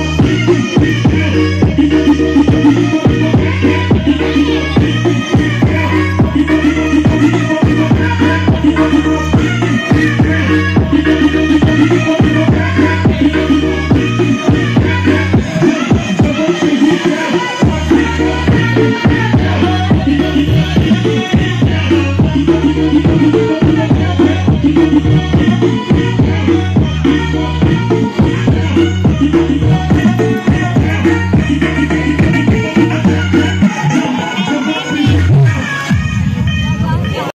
We'll